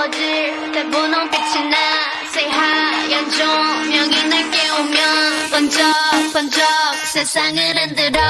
어두워질 때 분홍빛이 나. 새하얀 조명이 날 깨우면 번쩍번쩍 세상을 흔들어.